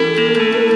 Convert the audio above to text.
Música